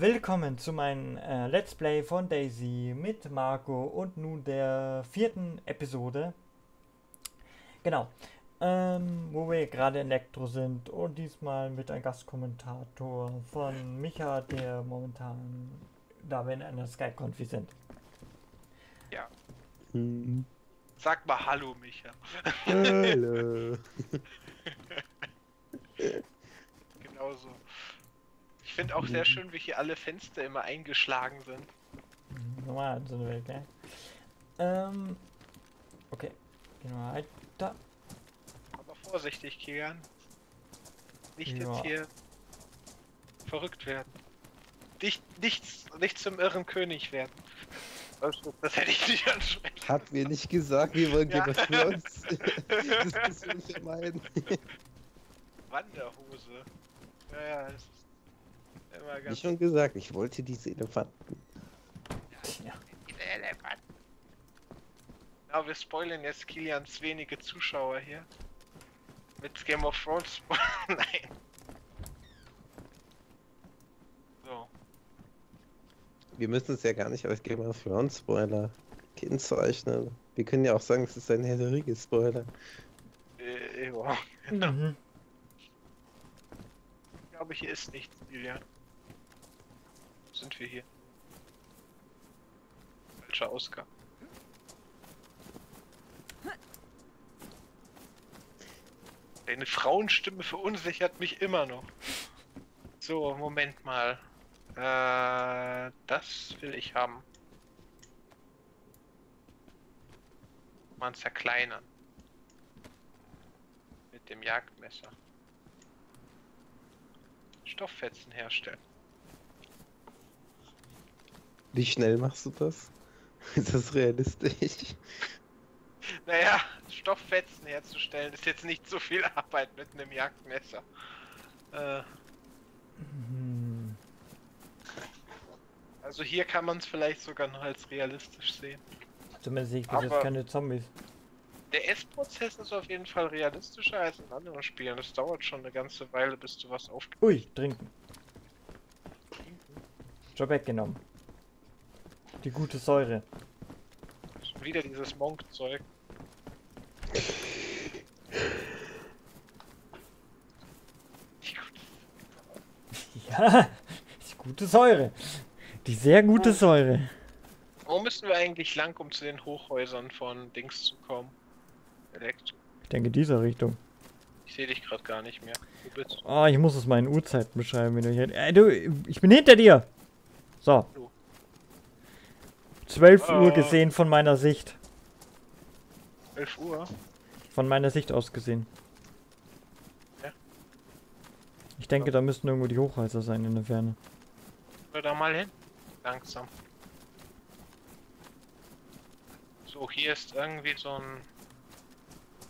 Willkommen zu meinem äh, Let's Play von Daisy mit Marco und nun der vierten Episode. Genau, ähm, wo wir gerade in Elektro sind und diesmal mit einem Gastkommentator von Micha, der momentan da wir in einer Skype-Konfi sind. Ja. Hm. Sag mal Hallo, Micha. Hallo. Genau so. Ich finde auch sehr schön, wie hier alle Fenster immer eingeschlagen sind. Normal, so eine Welt, gell? Ähm, okay, gehen wir weiter. Aber vorsichtig, Kian. Nicht Ja. jetzt hier verrückt werden. Nicht, nichts, nicht zum irren König werden. Das hätte ich nicht ansprechen. Hat mir nicht gesagt, wir wollen Ja. ja. für uns Diskussion vermeiden. Wanderhose. Ja, ja, das ist immer Wie ganz. schon gesagt, ich wollte diese Elefanten. Ja. Diese Elefanten. Na, wir spoilern jetzt Kilians wenige Zuschauer hier. Mit Game of Thrones. Nein. So. Wir müssen es ja gar nicht als Game of Thrones Spoiler kennzeichnen. Wir können ja auch sagen, es ist ein Herr Spoiler. Äh, ja. Ich Mhm. glaube, hier ist nichts, Kilian. Sind wir hier? Falscher Ausgang. Deine Frauenstimme verunsichert mich immer noch. So, Moment mal. Äh, das will ich haben. Man zerkleinern. Mit dem Jagdmesser. Stofffetzen herstellen. Wie schnell machst du das? Ist das realistisch? Naja, Stofffetzen herzustellen ist jetzt nicht so viel Arbeit mit einem Jagdmesser. Äh, Hm. also hier kann man es vielleicht sogar noch als realistisch sehen. Zumindest sehe ich bis jetzt keine Zombies. Der Essprozess ist auf jeden Fall realistischer als in anderen Spielen. Es dauert schon eine ganze Weile, bis du was auf. Ui, trinken. Schon weggenommen. Die gute Säure. Wieder dieses Monk-Zeug. Die gute- Ja, die gute Säure. Die sehr gute Säure. Wo müssen wir eigentlich lang, um zu den Hochhäusern von Dings zu kommen? Elektro. Ich denke dieser Richtung. Ich sehe dich gerade gar nicht mehr. Wo bist du? Oh, ich muss es mal in Uhrzeiten beschreiben, wenn du hier. Äh, du, ich bin hinter dir. So. Du. 12 Uhr Oh. gesehen von meiner Sicht. 11 Uhr? Von meiner Sicht aus gesehen. Ja. Ich denke, da müssten irgendwo die Hochhäuser sein in der Ferne. Hör da mal hin. Langsam. So, hier ist irgendwie so ein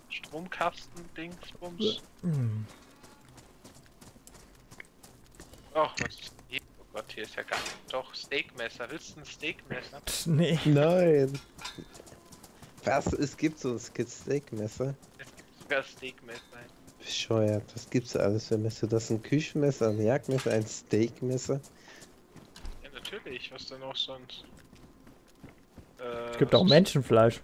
Stromkasten-Dingsbums. Hm. Och, was ist denn hier? Oh Gott, hier ist ja gar nicht. Doch, Steakmesser. Willst du ein Steakmesser? Nee. Nein. Was? Es gibt so ein Steakmesser. Es gibt sogar Steakmesser. Bescheuert. Was gibt's da alles für Messer? Das ist ein Küchenmesser, ein Jagdmesser, ein Steakmesser. Ja, natürlich. Was denn auch sonst? Äh, Es gibt auch Menschenfleisch.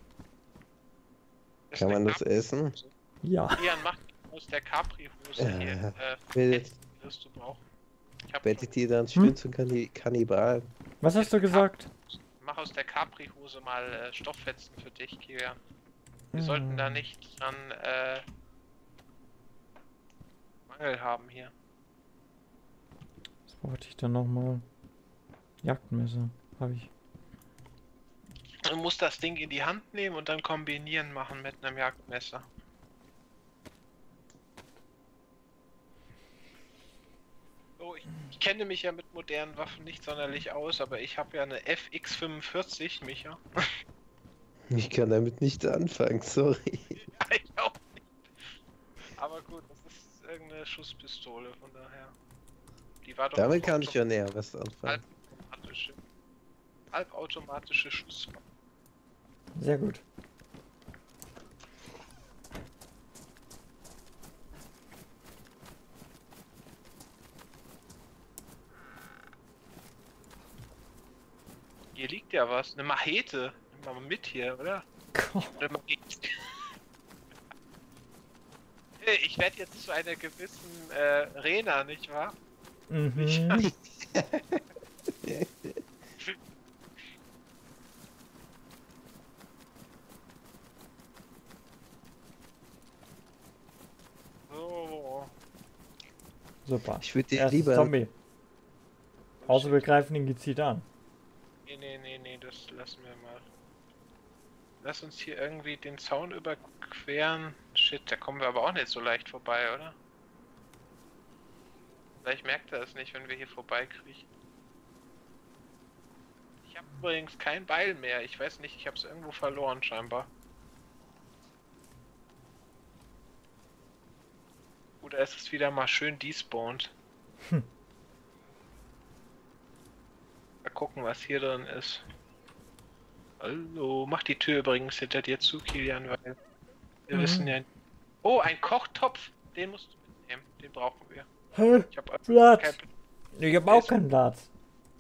Kann man das essen? Ja. Ian, mach aus der Capri-Hose Ja. hier. Äh, Fetzen wirst du brauchen. Ich hab Bettet schon- ihr dann schön zu Kanni Kannibalen? Was hast du gesagt? Mach aus der Capri-Hose mal äh, Stofffetzen für dich, Kilian. Wir sollten da Hm. nicht dran äh, Mangel haben hier. Was brauchte ich dann nochmal? Jagdmesser. Habe ich. Du musst das Ding in die Hand nehmen und dann kombinieren machen mit einem Jagdmesser. So, ich, kenne mich ja mit modernen Waffen nicht sonderlich aus, aber ich habe ja eine FX45, Micha. Ich kann damit nicht anfangen, sorry. Ja, ich auch nicht. Aber gut, das ist irgendeine Schusspistole, von daher. Die war doch Damit kann ich ja näher was anfangen. Halbautomatische, halbautomatische Schusswaffe. Sehr gut. Hier liegt ja was. Eine Machete. Nimm mal mit hier, oder? Oder Machete. Hey, ich werde jetzt zu einer gewissen äh, Rena, nicht wahr? Mhm. So. Super. Ich würde dir lieber. Zombie. Außer wir greifen ihn gezielt an. Nee, nee, nee, nee, das lassen wir mal. Lass uns hier irgendwie den Zaun überqueren. Shit, da kommen wir aber auch nicht so leicht vorbei, oder? Vielleicht merkt er es nicht, wenn wir hier vorbeikriechen. Ich habe übrigens kein Beil mehr. Ich weiß nicht, ich habe es irgendwo verloren scheinbar. Oder ist es wieder mal schön despawned? Hm. Mal gucken, was hier drin ist. Hallo, mach die Tür übrigens hinter dir zu, Kilian, weil wir Mhm. wissen ja. Oh, ein Kochtopf! Den musst du mitnehmen. Den brauchen wir. Hä? Ich hab Platz. kein... Ich hab auch keinen Platz.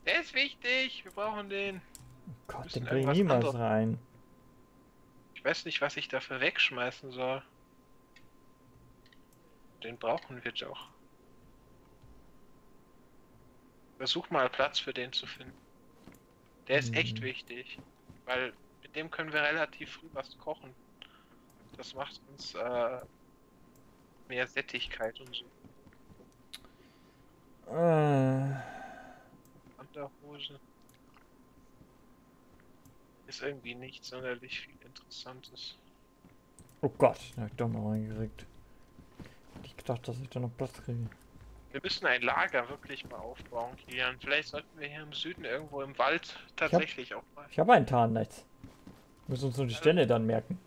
Der ist wichtig. Wir brauchen den. Oh Gott, den bring ich niemals anderes- rein. Ich weiß nicht, was ich dafür wegschmeißen soll. Den brauchen wir doch. Versuch mal Platz für den zu finden. Der ist echt Hm. wichtig, weil mit dem können wir relativ früh was kochen. Das macht uns äh, mehr Sättigkeit und so. Äh, Unterhose. Ist irgendwie nicht sonderlich viel Interessantes. oh Gott, da hab ich doch noch reingekriegt. Hätte Ich gedacht, dass ich da noch Platz kriege. Wir müssen ein Lager wirklich mal aufbauen, Kilian. Vielleicht sollten wir hier im Süden irgendwo im Wald tatsächlich auch mal. Ich habe ein Tarnnetz. Müssen uns nur die Stände dann merken.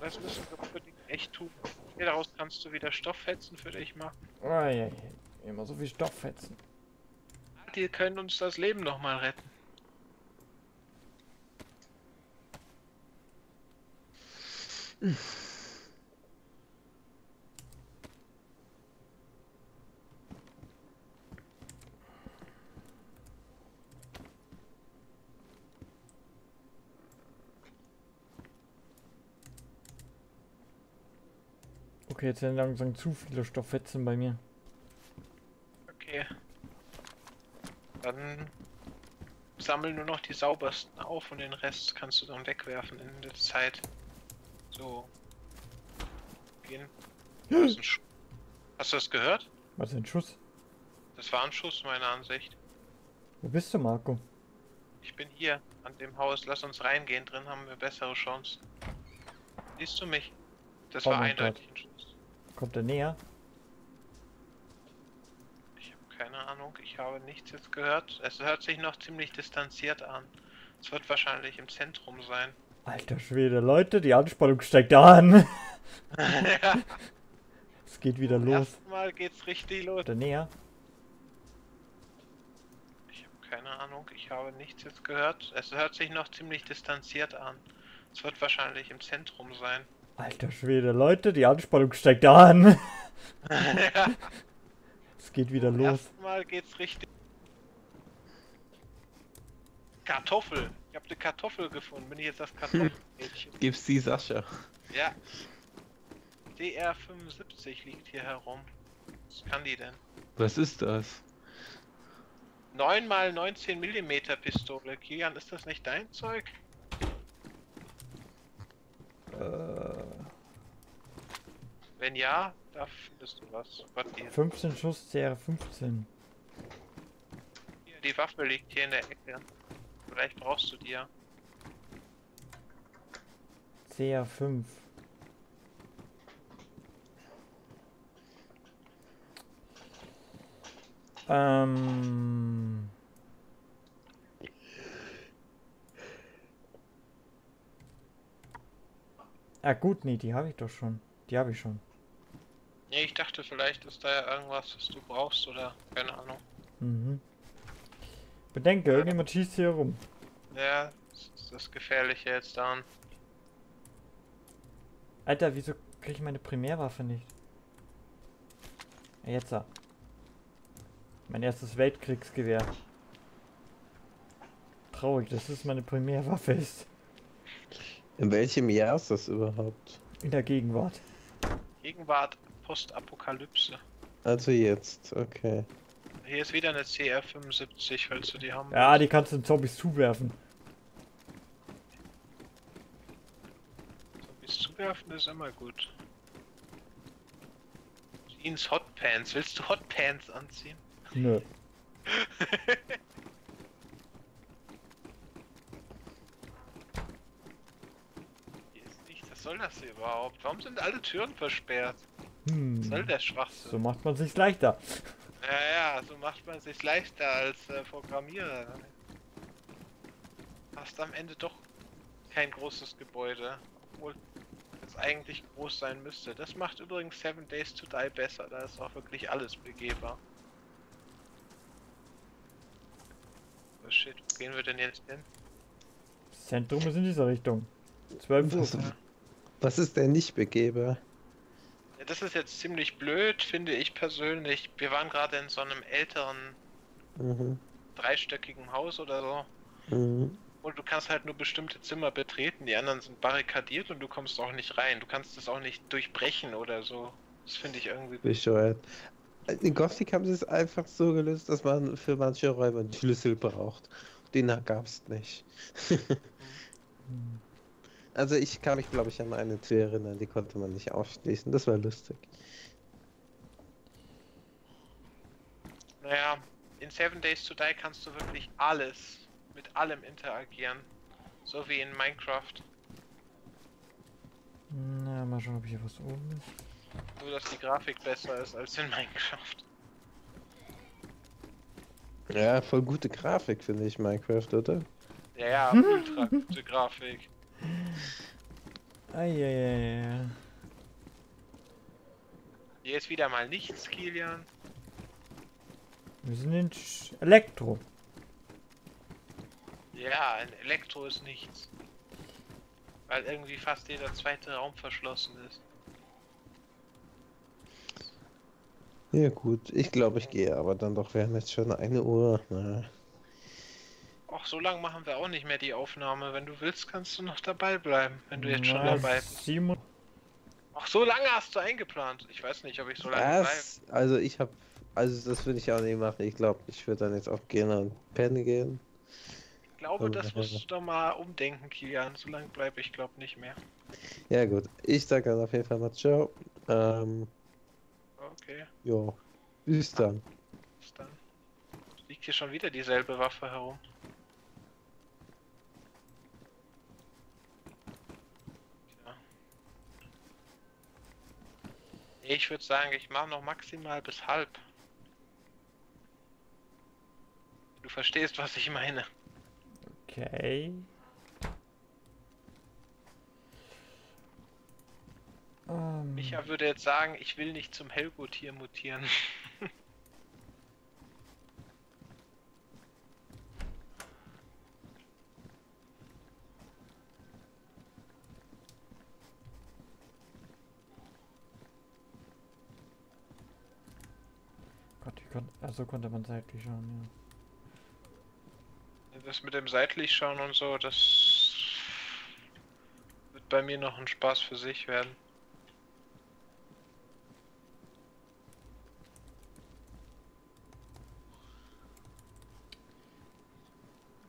Das müssen wir unbedingt echt tun. Hier daraus kannst du wieder Stofffetzen für dich machen. Oh, ja, ja. Immer so viel Stofffetzen. Die können uns das Leben nochmal retten. Okay, jetzt sind langsam zu viele Stofffetzen bei mir. Okay. Dann sammel nur noch die saubersten auf und den Rest kannst du dann wegwerfen in der Zeit. So. Gehen. Hast du das gehört? Was ein Schuss? Das war ein Schuss, meiner Ansicht. Wo bist du, Marco? Ich bin hier an dem Haus. Lass uns reingehen. Drin haben wir bessere Chancen. Siehst du mich? Das Oh war eindeutig ein Schuss. Kommt er näher? Ich habe keine Ahnung. Ich habe nichts jetzt gehört. Es hört sich noch ziemlich distanziert an. Es wird wahrscheinlich im Zentrum sein. Alter Schwede, Leute, die Anspannung steigt an. ja, Es geht wieder los. erstmal geht's richtig los. Kommt er näher? Ich habe keine Ahnung. Ich habe nichts jetzt gehört. Es hört sich noch ziemlich distanziert an. Es wird wahrscheinlich im Zentrum sein. Alter Schwede, Leute, die Anspannung steigt an. ja, Es geht wieder los. erstmal geht's richtig. Kartoffel. Ich habe eine Kartoffel gefunden. Bin ich jetzt das Kartoffelmädchen? Gib's die Sascha. Ja. DR75 liegt hier herum. Was kann die denn? Was ist das? 9 mal 19 mm Pistole. Kilian, ist das nicht dein Zeug? Wenn ja, da findest du was. Was hier? 15 Schuss CR15. Hier, die Waffe liegt hier in der Ecke. Vielleicht brauchst du die ja. CR5. Ähm. Ah gut, nee, die habe ich doch schon. Die habe ich schon. Nee, ich dachte vielleicht ist da ja irgendwas, was du brauchst oder keine Ahnung. Mhm. Bedenke, irgendjemand schießt hier rum. Ja, das ist das Gefährliche jetzt daran. Alter, wieso kriege ich meine Primärwaffe nicht? Ja, Jetzt. da. Mein erstes Weltkriegsgewehr. traurig, dass das meine Primärwaffe ist. In welchem Jahr ist das überhaupt? In der Gegenwart. Gegenwart, Postapokalypse. Also jetzt, okay. Hier ist wieder eine CR75, falls du die haben Ja, willst. die kannst du den Zombies zuwerfen. Zombies zuwerfen ist immer gut. Jeans Hotpants. Willst du Hotpants anziehen? Nö. Hier ist nichts. Was soll das hier überhaupt? Warum sind alle Türen versperrt? Hm. Was soll der Schwachsinn? So macht man sich's leichter. Ja, ja, so macht man sich leichter als äh, Programmierer. Hast am Ende doch kein großes Gebäude, obwohl es eigentlich groß sein müsste. Das macht übrigens Seven Days to Die besser, da ist auch wirklich alles begehbar. Oh shit, wo gehen wir denn jetzt hin? Das Zentrum ist in dieser Richtung. 12 Uhr. Was, was ist denn nicht begehbar? Das ist jetzt ziemlich blöd, finde ich persönlich. Wir waren gerade in so einem älteren, Mhm. dreistöckigen Haus oder so. Mhm. Und du kannst halt nur bestimmte Zimmer betreten, die anderen sind barrikadiert und du kommst auch nicht rein. Du kannst es auch nicht durchbrechen oder so. Das finde ich irgendwie. Bescheuert. In Gothic haben sie es einfach so gelöst, dass man für manche Räume einen Schlüssel braucht. Den gab es nicht. Hm. Also ich kann mich, glaube ich, an eine Tür erinnern, die konnte man nicht aufschließen. Das war lustig. Naja, in Seven Days to Die kannst du wirklich alles mit allem interagieren. So wie in Minecraft. Na, mal schauen, ob hier was oben ist. Nur dass die Grafik besser ist als in Minecraft. Ja, voll gute Grafik, finde ich, Minecraft, oder? Ja, ja, ultra gute Grafik. Eieiei. Hier ist wieder mal nichts, Kilian. Wir sind in Sch Elektro. Ja, ein Elektro ist nichts. Weil irgendwie fast jeder zweite Raum verschlossen ist. Ja gut, ich glaube, ich gehe aber dann doch. Wir haben jetzt schon eine Uhr. Na, so lange machen wir auch nicht mehr die Aufnahme. Wenn du willst, kannst du noch dabei bleiben, wenn du jetzt schon Na, dabei bist. Simon. Ach, so lange hast du eingeplant. Ich weiß nicht, ob ich so lange bleibe. Was? Also ich habe, also das würde ich auch nicht machen. Ich glaube, ich würde dann jetzt auch gehen und pennen gehen. Ich glaube, das musst du doch mal umdenken, Kilian. So lange bleibe ich, glaube nicht mehr. Ja gut, ich sage dann auf jeden Fall mal ciao. Ähm, Okay, jo, bis dann. bis dann. Liegt hier schon wieder dieselbe Waffe herum. Ich würde sagen, ich mache noch maximal bis halb. Du verstehst, was ich meine. Okay. Ähm, Micha würde jetzt sagen, ich will nicht zum Helgotier mutieren. Gott, also konnte man seitlich schauen, Das mit dem seitlich schauen und so, das wird bei mir noch ein Spaß für sich werden.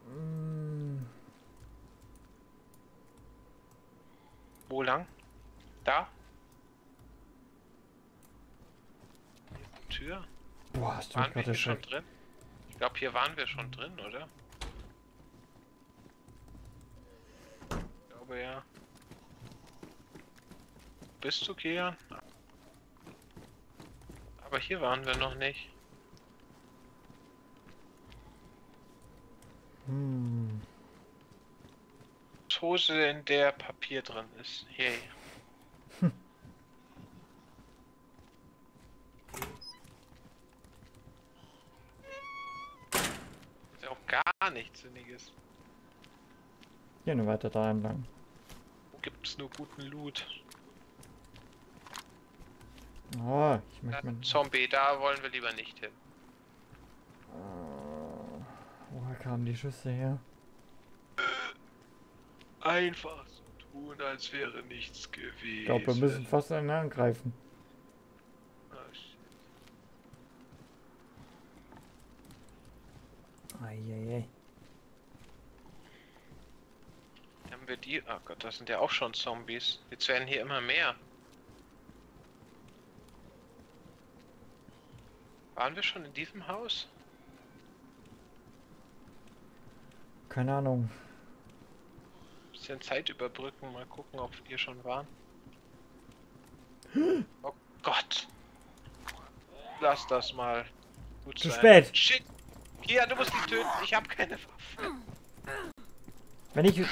ja. Mm, Wo lang? Da? Hier ist eine Tür. Boah, hast du mich Waren wir gerade schon drin? Ich glaube, hier waren wir schon drin, oder? Ich glaube ja. Bist du, Kian? Aber hier waren wir noch nicht. Hm. Hose, in der Papier drin ist. Yay. Gar nichts Sinniges. Hier nur weiter da entlang. Wo gibt's nur guten Loot? Oh, ich möchte mein... Zombie, da wollen wir lieber nicht hin. Äh, woher kamen die Schüsse her? Einfach so tun, als wäre nichts gewesen. Ich glaube, wir müssen fast einen angreifen. Ah, shit. Eieiei. Haben wir die. Oh Gott, das sind ja auch schon Zombies. Jetzt werden hier immer mehr. Waren wir schon in diesem Haus? Keine Ahnung. Bisschen Zeit überbrücken, mal gucken, ob wir schon waren. Oh Gott. Lass das mal. Gut Zu sein. spät. Shit. Kia, du musst die töten. Ich habe keine Waffe. Wenn ich.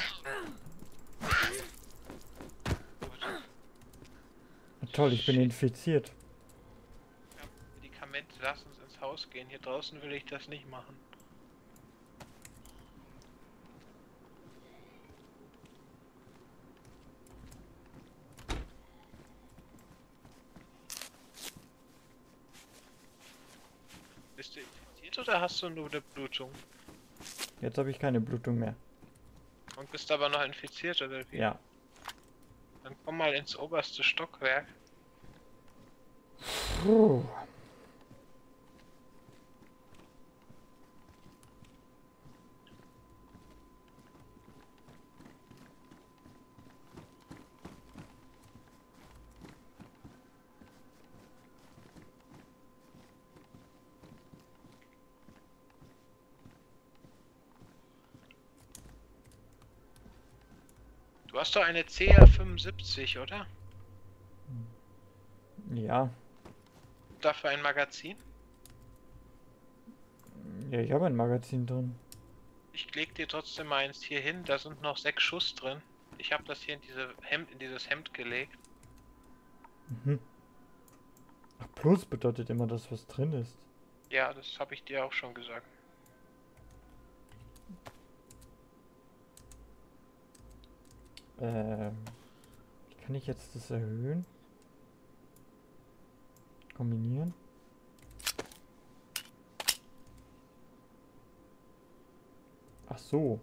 Toll, ich bin infiziert. Ja, Medikamente, lass uns ins Haus gehen. Hier draußen will ich das nicht machen. Bist du infiziert oder hast du nur eine Blutung? Jetzt habe ich keine Blutung mehr. Und bist aber noch infiziert oder wie? Ja. Dann komm mal ins oberste Stockwerk. Puh. Du hast doch eine CR75, oder? Ja. Dafür ein Magazin? Ja, ich habe ein Magazin drin. Ich leg dir trotzdem mal eins hier hin, da sind noch sechs Schuss drin. Ich habe das hier in diese Hemd, in dieses Hemd gelegt. Mhm. Ach, plus bedeutet immer, dass was drin ist. Ja, das habe ich dir auch schon gesagt. Ähm, kann ich jetzt das erhöhen? Kombinieren? Ach so.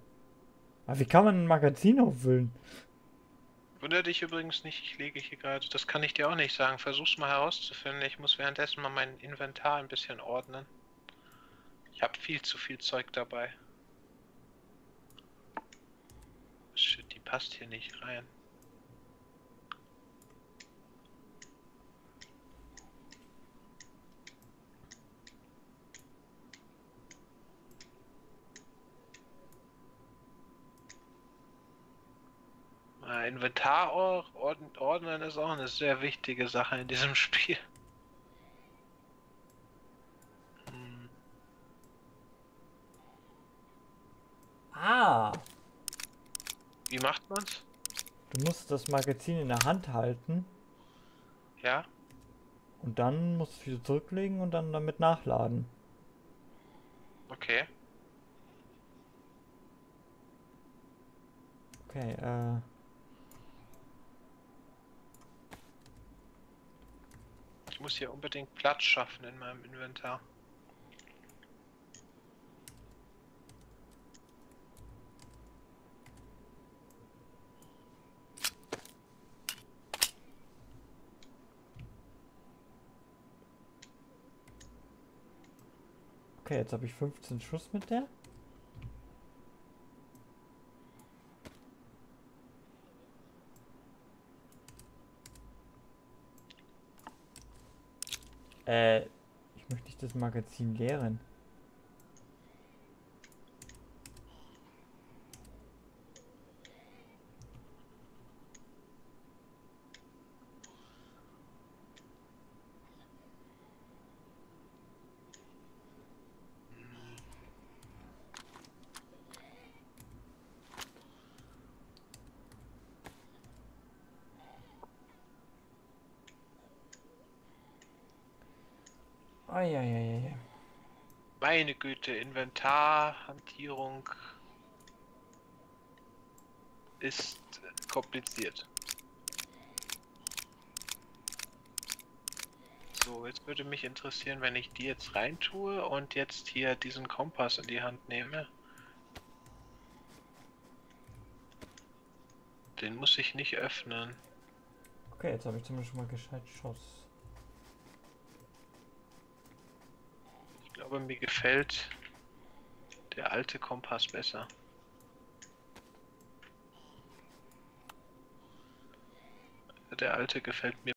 Aber wie kann man ein Magazin auffüllen? Wunder dich übrigens nicht, ich lege hier gerade. Das kann ich dir auch nicht sagen. Versuch's mal herauszufinden. Ich muss währenddessen mal mein Inventar ein bisschen ordnen. Ich habe viel zu viel Zeug dabei. Shit, die passt hier nicht rein. Inventar ordnen ist auch eine sehr wichtige Sache in diesem Spiel. Hm, Ah! Wie macht man's? Das Magazin in der Hand halten Ja? und dann musst du es wieder zurücklegen und dann damit nachladen. Okay. Okay, äh. Ich muss hier unbedingt Platz schaffen in meinem Inventar. Okay, jetzt habe ich 15 Schuss mit der. Äh, ich möchte nicht das Magazin leeren. Eieiei. Meine Güte, Inventarhantierung ist kompliziert. So, jetzt würde mich interessieren, wenn ich die jetzt reintue und jetzt hier diesen Kompass in die Hand nehme. Den muss ich nicht öffnen. Okay, jetzt habe ich zumindest schon mal gescheit Schuss. Ich glaube, mir gefällt der alte Kompass besser. Der alte gefällt mir